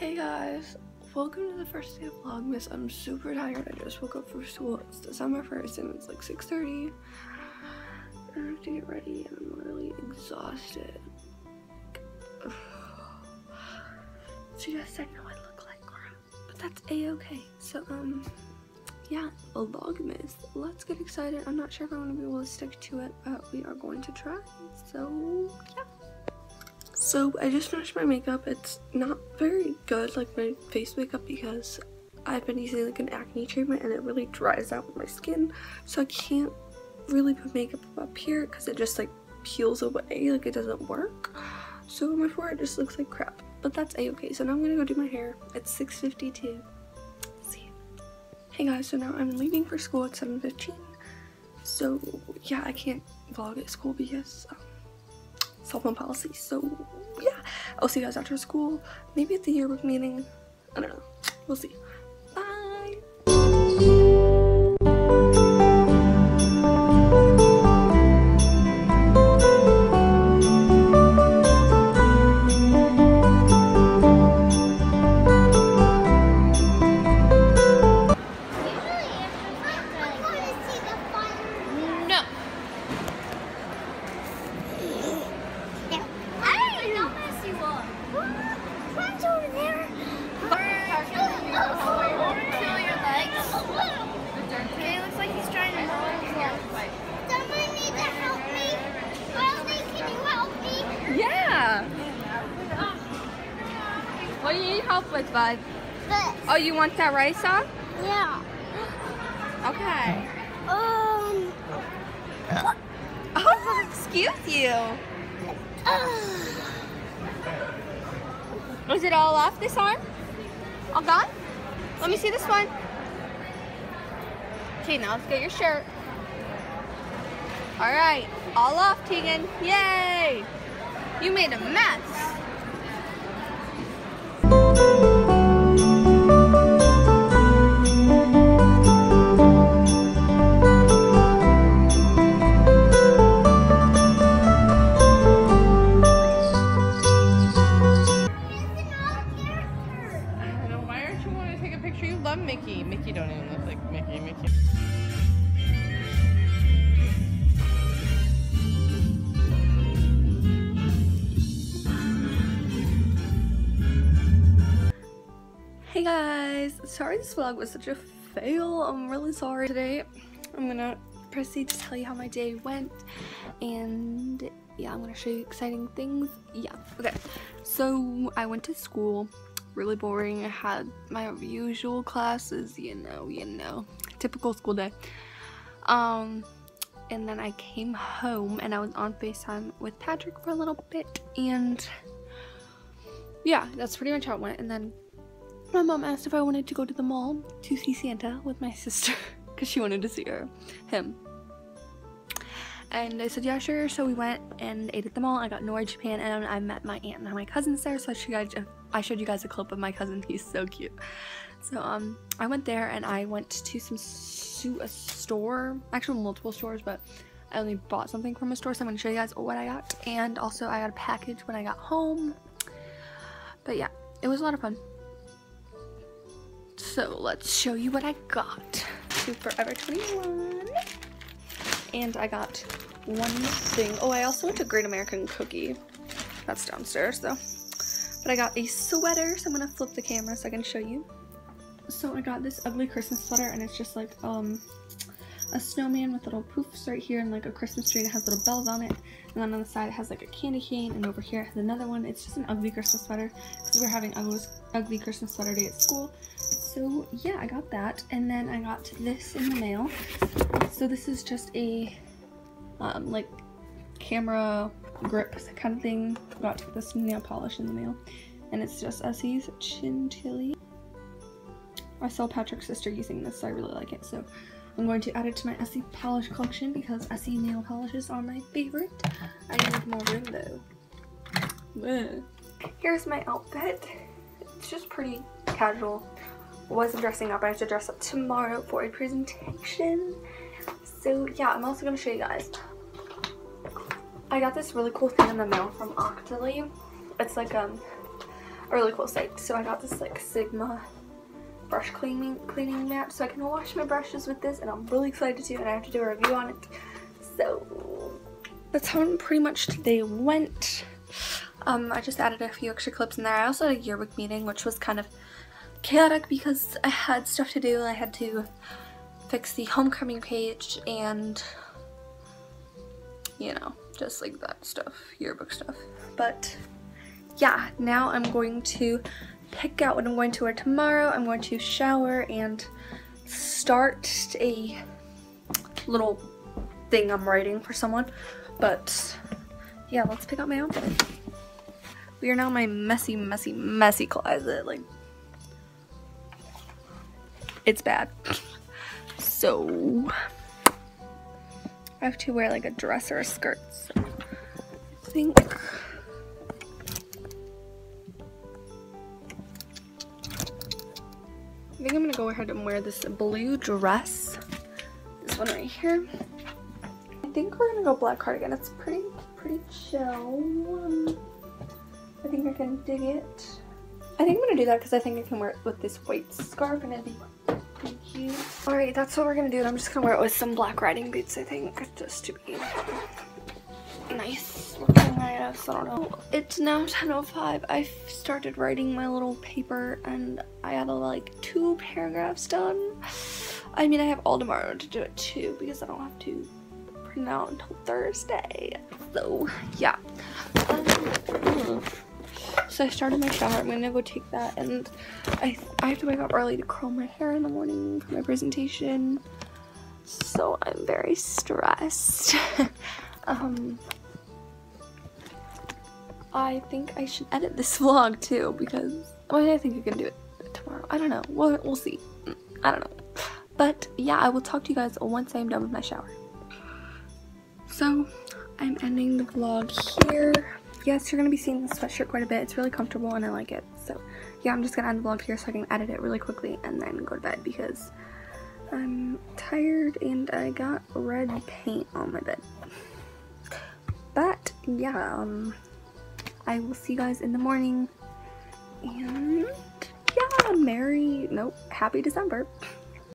Hey guys, welcome to the first day of Vlogmas. I'm super tired. I just woke up for school. It's December 1st and it's like 6.30. I have to get ready and I'm really exhausted. so yes, I know I look like crap, but that's a-okay. So um, yeah, Vlogmas. Let's get excited. I'm not sure if I'm gonna be able to stick to it, but we are going to try. So yeah. So I just finished my makeup. It's not very good, like my face makeup, because I've been using like an acne treatment and it really dries out my skin. So I can't really put makeup up here because it just like peels away, like it doesn't work. So my forehead just looks like crap. But that's a-okay. So now I'm gonna go do my hair. It's 6.52. See. Hey guys, so now I'm leaving for school at 7.15. So yeah, I can't vlog at school because um, cell phone policy. So yeah, I'll see you guys after school. Maybe at the yearbook meeting. I don't know. We'll see. Help with, bud? This. Oh, you want that rice off? Yeah. Okay. Um. Oh, excuse you. Is it all off this arm? All gone? Let me see this one. Okay, now let's get your shirt. All right, all off, Tegan. Yay! You made a mess. Hey guys, sorry this vlog was such a fail. I'm really sorry. Today, I'm gonna proceed to tell you how my day went, and yeah, I'm gonna show you exciting things. Yeah, okay. So I went to school, really boring. I had my usual classes, you know, you know, typical school day. Um, and then I came home and I was on FaceTime with Patrick for a little bit, and yeah, that's pretty much how it went. And then my mom asked if I wanted to go to the mall to see Santa with my sister because she wanted to see her, him. And I said, yeah, sure. So we went and ate at the mall. I got Nora Japan and I met my aunt and my cousins there. So I showed, you guys, I showed you guys a clip of my cousin. He's so cute. So um, I went there and I went to some su- a store, actually multiple stores, but I only bought something from a store. So I'm going to show you guys what I got. And also I got a package when I got home. But yeah, it was a lot of fun. So let's show you what I got to Forever 21. And I got one thing. Oh, I also went to Great American Cookie. That's downstairs though. But I got a sweater, so I'm gonna flip the camera so I can show you. So I got this ugly Christmas sweater and it's just like um a snowman with little poofs right here and like a Christmas tree and it has little bells on it. And then on the side it has like a candy cane and over here it has another one. It's just an ugly Christmas sweater because we're having ugly, ugly Christmas sweater day at school. So yeah, I got that. And then I got this in the mail. So this is just a um, like camera grip kind of thing. Got this nail polish in the mail. And it's just Essie's Chantilly. I saw Patrick's sister using this, so I really like it. So I'm going to add it to my Essie polish collection because Essie nail polishes are my favorite. I need more room though. Ugh. Here's my outfit. It's just pretty casual. Wasn't dressing up. I have to dress up tomorrow for a presentation. So yeah, I'm also going to show you guys. I got this really cool thing in the mail from Octoly. It's like um a really cool site. So I got this like Sigma brush cleaning cleaning mat so I can wash my brushes with this and I'm really excited to and I have to do a review on it. So that's how pretty much today went. Um, I just added a few extra clips in there. I also had a yearbook meeting which was kind of chaotic because I had stuff to do. I had to fix the homecoming page and you know, just like that stuff, yearbook stuff. But yeah, now I'm going to pick out what I'm going to wear tomorrow. I'm going to shower and start a little thing I'm writing for someone. But yeah, let's pick out my outfit. We are now in my messy, messy, messy closet. Like, it's bad. So, I have to wear like a dress or a skirt. So I think I think I'm gonna go ahead and wear this blue dress. This one right here. I think we're gonna go black cardigan. It's pretty, pretty chill. I think I can dig it. I think I'm gonna do that because I think I can wear it with this white scarf and it'd be cute. Alright, that's what we're gonna do. I'm just gonna wear it with some black riding boots, I think, just to be nice looking, I guess. I don't know. It's now 10.05. I started writing my little paper and I had like two paragraphs done. I mean, I have all tomorrow to do it too because I don't have to print out until Thursday. So, yeah. Um, so I started my shower. I'm gonna go take that and I, I have to wake up early to curl my hair in the morning for my presentation. So I'm very stressed. um, I think I should edit this vlog too because well, I think I can do it tomorrow. I don't know. We'll, we'll see. I don't know. But yeah, I will talk to you guys once I'm done with my shower. So I'm ending the vlog here. Yes, you're going to be seeing this sweatshirt quite a bit. It's really comfortable and I like it. So yeah, I'm just going to end the vlog here so I can edit it really quickly and then go to bed because I'm tired and I got red paint on my bed. But yeah, um, I will see you guys in the morning. And yeah, Merry, nope, Happy December.